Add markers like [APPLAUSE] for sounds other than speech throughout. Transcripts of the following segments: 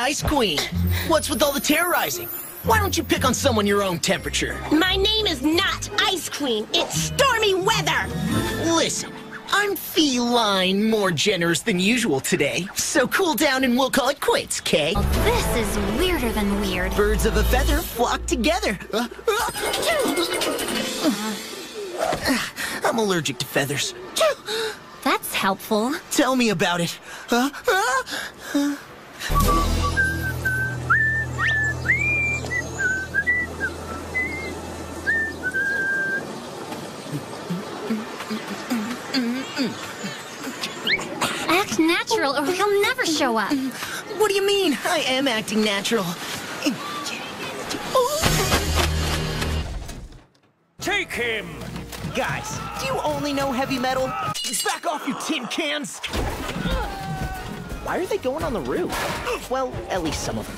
Ice Queen. What's with all the terrorizing? Why don't you pick on someone your own temperature? My name is not Ice Queen. It's Stormy Weather. Listen, I'm feline more generous than usual today. So cool down and we'll call it quits, Kay? This is weirder than weird. Birds of a feather flock together. Uh, uh. I'm allergic to feathers. That's helpful. Tell me about it. [LAUGHS] Act natural or he'll never show up. What do you mean? I am acting natural. Take him! Guys, do you only know heavy metal? Back off, you tin cans! Why are they going on the roof? Well, at least some of them.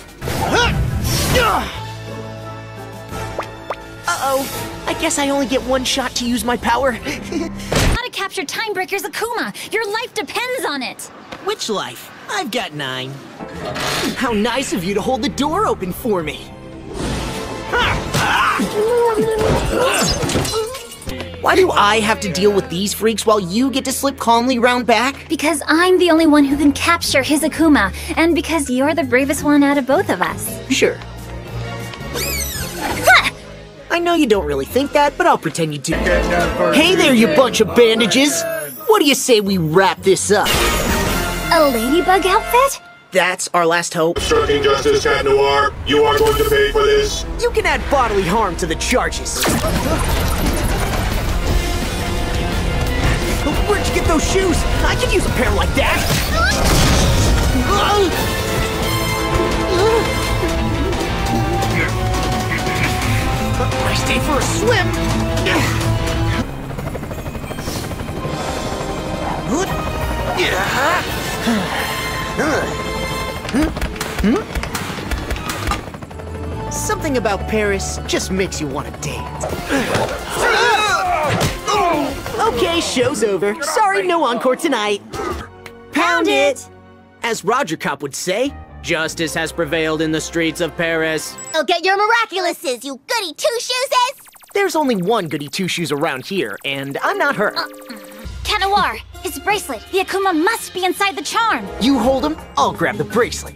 Uh-oh. I guess I only get one shot to use my power. [LAUGHS] How to capture Timebreaker's Akuma. Your life depends on it. Which life? I've got nine. How nice of you to hold the door open for me. Why do I have to deal with these freaks while you get to slip calmly round back? Because I'm the only one who can capture his Akuma, and because you're the bravest one out of both of us. Sure. I know you don't really think that, but I'll pretend you do. Hey there, you bunch of bandages! What do you say we wrap this up? A ladybug outfit? That's our last hope. Obstructing justice, Cat Noir. You are going to pay for this. You can add bodily harm to the charges. Where'd you get those shoes? I could use a pair like that. [LAUGHS] Something about Paris just makes you want to dance. Okay, show's over. Sorry, no encore tonight. Pound it! As Roger Cop would say, justice has prevailed in the streets of Paris. I'll get your miraculouses, you goody two-shoeses! There's only one goody two shoes around here, and I'm not her. Cat Noir, his bracelet. The Akuma must be inside the charm. You hold him, I'll grab the bracelet.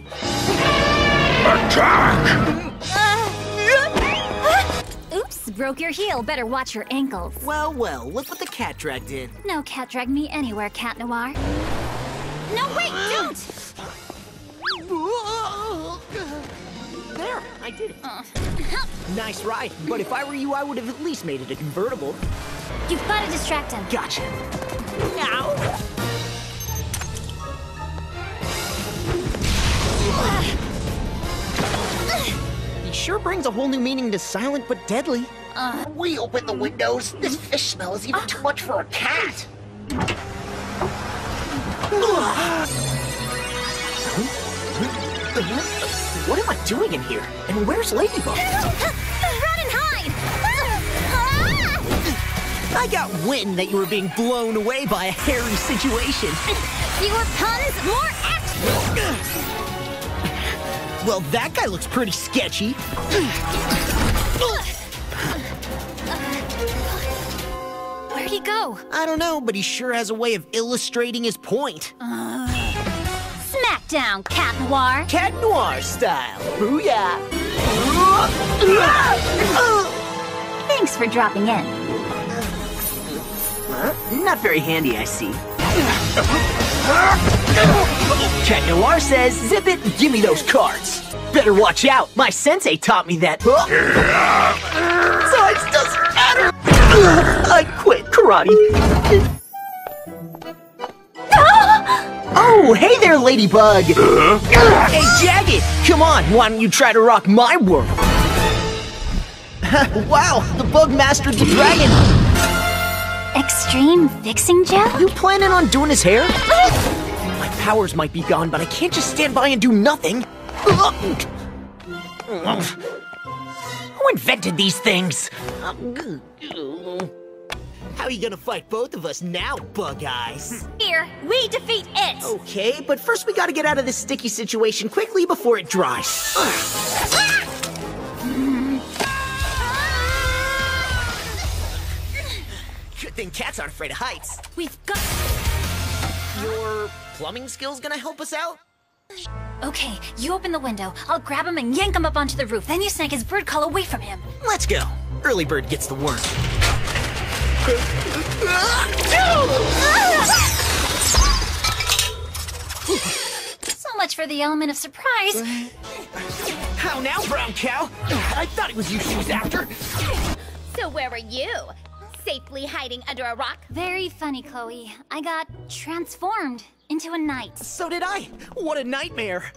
Attack! Oops, broke your heel. Better watch your ankles. Well, well, look what the cat dragged in. No cat dragged me anywhere, Cat Noir. No, wait, don't! There, I did it. Uh. Nice ride, but if I were you, I would have at least made it a convertible. You've got to distract him. Gotcha. Now. He sure brings a whole new meaning to silent but deadly. Uh, we open the windows. This fish smell is even too much for a cat. What am I doing in here? And where's Ladybug? I got wind that you were being blown away by a hairy situation. [LAUGHS] Fewer puns, more action! Well, that guy looks pretty sketchy. Where'd he go? I don't know, but he sure has a way of illustrating his point. Uh, Smackdown, Cat Noir! Cat Noir style. Booyah! [LAUGHS] Thanks for dropping in. Not very handy, I see. Cat Noir says, zip it, give me those cards. Better watch out, my sensei taught me that. Size doesn't matter. I quit karate. [GASPS] Oh, hey there, Ladybug! Hey, Jagged! Come on, why don't you try to rock my world? [LAUGHS] wow, the bug mastered the dragon! Extreme fixing gel? You planning on doing his hair? [LAUGHS] My powers might be gone, but I can't just stand by and do nothing. [LAUGHS] Who invented these things? How are you gonna fight both of us now, Bug Eyes? Here, we defeat it! Okay, but first we gotta get out of this sticky situation quickly before it dries. Ah! Cats aren't afraid of heights. We've got. Your plumbing skills gonna help us out? Okay, you open the window. I'll grab him and yank him up onto the roof. Then you snag his bird call away from him. Let's go. Early bird gets the worm. So much for the element of surprise. How now, brown cow? I thought it was you she was after. So where were you? Safely hiding under a rock? Very funny, Chloe. I got transformed into a knight. So did I. What a nightmare.